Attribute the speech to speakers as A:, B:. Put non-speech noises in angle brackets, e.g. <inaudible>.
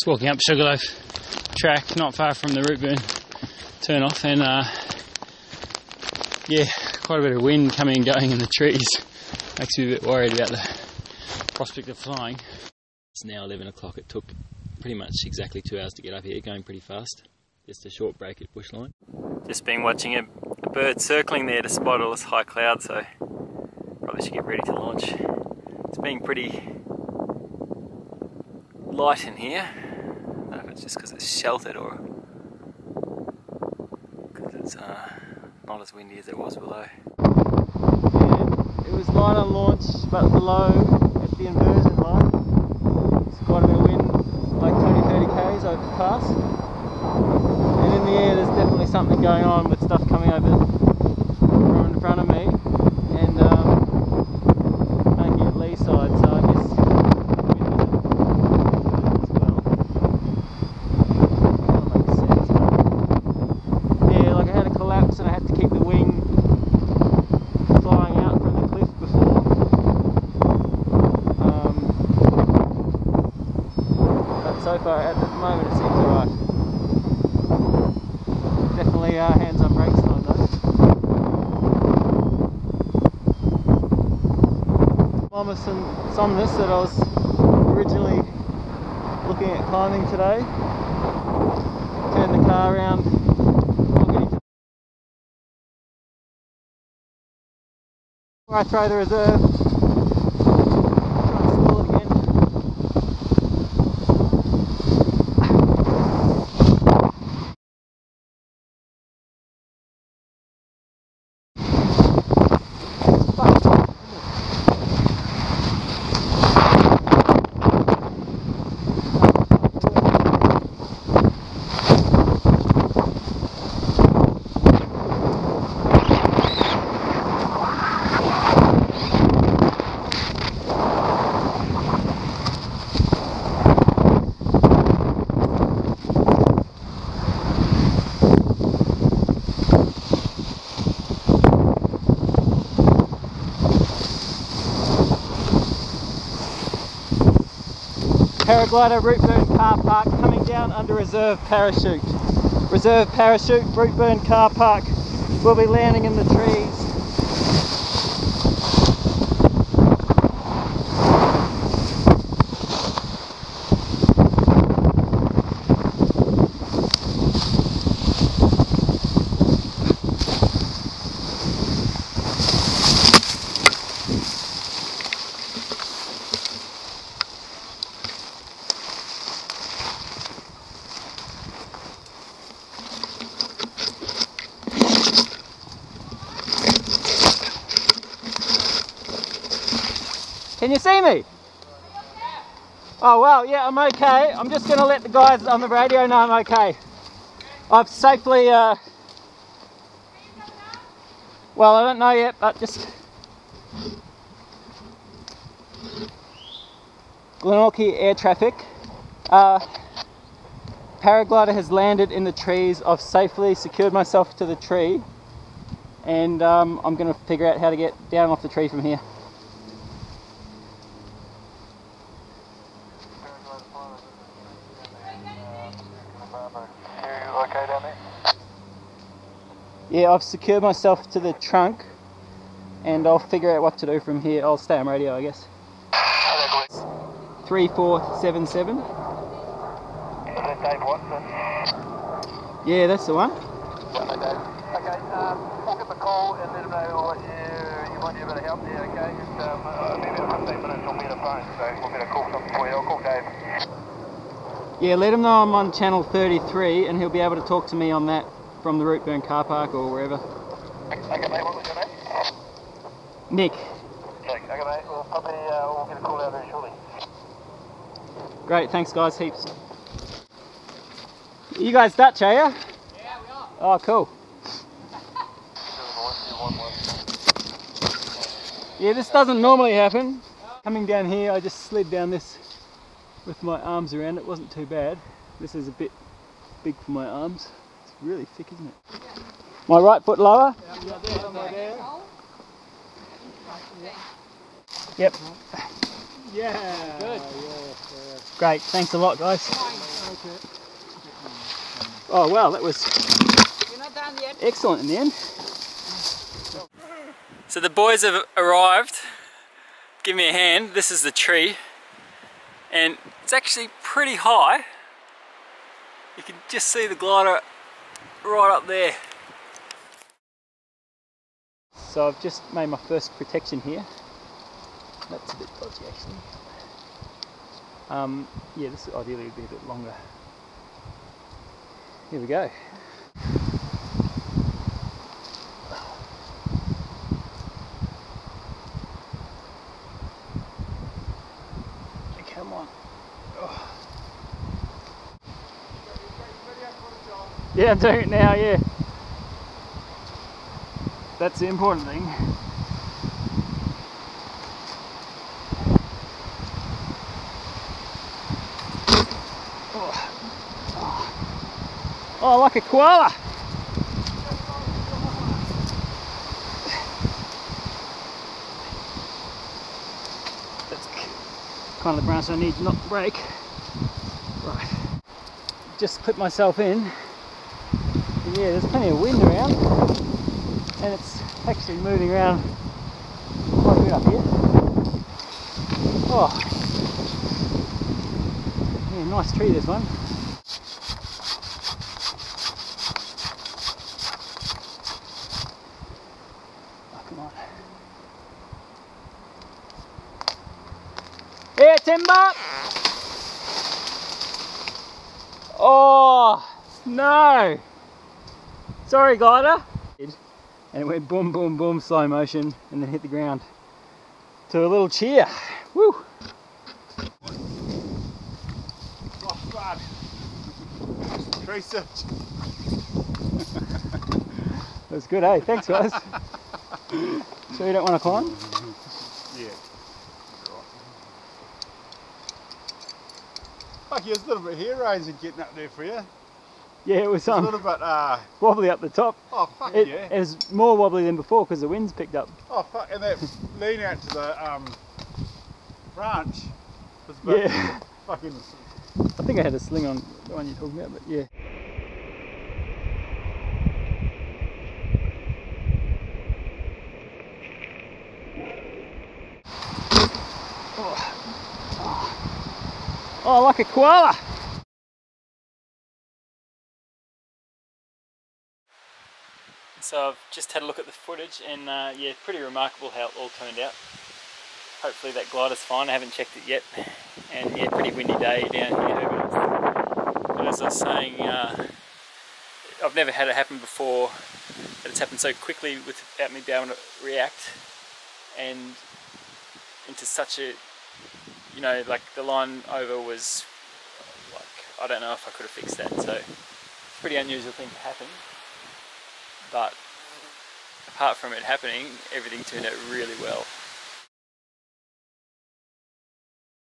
A: Just walking up Sugarloaf track, not far from the Routeburn turn off, and uh, yeah, quite a bit of wind coming and going in the trees. Makes me a bit worried about the prospect of flying. It's now 11 o'clock. It took pretty much exactly two hours to get up here, going pretty fast. Just a short break at Bushline. Just been watching a, a bird circling there to spot all this high cloud, so probably should get ready to launch. It's been pretty light in here. I don't know if it's just because it's sheltered or because it's uh, not as windy as it was below.
B: Yeah, it was light on launch, but below at the inversion line, it's quite a bit of wind, like 20 30 k's over the pass. And in the air, there's definitely something going on with stuff coming over in front of me, and um, making it lee side. So I guess the wind was as well. Kinda makes sense, but yeah, like I had a collapse and I had to keep the wing flying out from the cliff before. Um, but so far, at the moment, it seems alright. Definitely uh, hands on brakes time Promise and Somnus that I was originally looking at climbing today. Turn the car around. Before I throw the reserve, try and stall it again. Paraglider Routeburn car park coming down under reserve parachute. Reserve parachute, Routeburn car park We'll be landing in the trees. Can you see me? Oh well, yeah, I'm okay. I'm just to let the guys on the radio know I'm okay. I've safely, uh, well, I don't know yet, but just Glenorchy air traffic. Uh, paraglider has landed in the trees. I've safely secured myself to the tree, and um, I'm to figure out how to get down off the tree from here.
C: You okay down there?
B: Yeah, I've secured myself to the trunk and I'll figure out what to do from here. I'll stay on radio, I guess. 3477.
C: Is that Dave Watson?
B: Yeah, that's the one.
C: Okay, um, I'll him a call and let him know you, you might need a bit of help there, okay? Just, um, uh, maybe about 15 minutes I'll be on the phone, so we'll get a call something for you. I'll call Dave.
B: Yeah, let him know I'm on channel 33 and he'll be able to talk to me on that from the Routeburn car park or wherever.
C: Okay, mate, what was your name?
B: Nick,
C: Jake. Okay, mate, we'll probably, uh, we'll get a call out very shortly.
B: great, thanks guys, heaps. You guys Dutch, are you?
D: Yeah, we are.
B: Oh, cool. <laughs> Yeah, this doesn't normally happen. Coming down here, I just slid down this with my arms around it. wasn't too bad. This is a bit big for my arms. It's really thick, isn't it? My right foot lower. Yep.
D: Yeah. Good.
B: Great. Thanks a lot, guys. Oh wow, that was
E: You're not done yet.
B: excellent in the end. So the boys have arrived. Give me a hand. This is the tree. And it's actually pretty high. You can just see the glider right up there. So I've just made my first protection here. That's a bit dodgy actually. Um, yeah, this ideally would be a bit longer. Here we go. Come on. Oh. Doing it now, yeah. That's the important thing. Oh, oh like a koala. That's kind of the branch I need to not break. Right. Just clip myself in. Yeah, there's plenty of wind around. And it's actually moving around quite a bit up here. Oh. Yeah, nice tree this one. Oh, come on. Here, timber! Oh, no! Sorry, glider. And it went boom, boom, boom, slow motion, and then hit the ground. To a little cheer. Woo!
D: Oh, God. Tree search.
B: That's good, hey? Thanks, guys. <laughs> so you don't want to climb?
D: Yeah. Fuck, yeah, it's a little bit of hair raising getting up there for you.
B: Yeah, it was
D: It's a
B: um,
D: little bit, uh,
B: wobbly up the top.
D: oh, fuck
B: It,
D: yeah.
B: it was more wobbly than before because the wind's picked up.
D: Oh, fuck, and that lean out to the um, branch was a bit
B: Yeah. <laughs>
D: fucking.
B: I think I had a sling on the one you're talking about, but yeah. Oh, oh like a koala. So I've just had a look at the footage and uh, yeah, pretty remarkable how it all turned out. Hopefully that glider's fine, I haven't checked it yet. And yeah, pretty windy day down here. But, but as I was saying, uh, I've never had it happen before, that it's happened so quickly without me being able to react and into such a, you know, like the line over was like, I don't know if I could have fixed that. So pretty unusual thing to happen. But apart from it happening, everything turned out really well.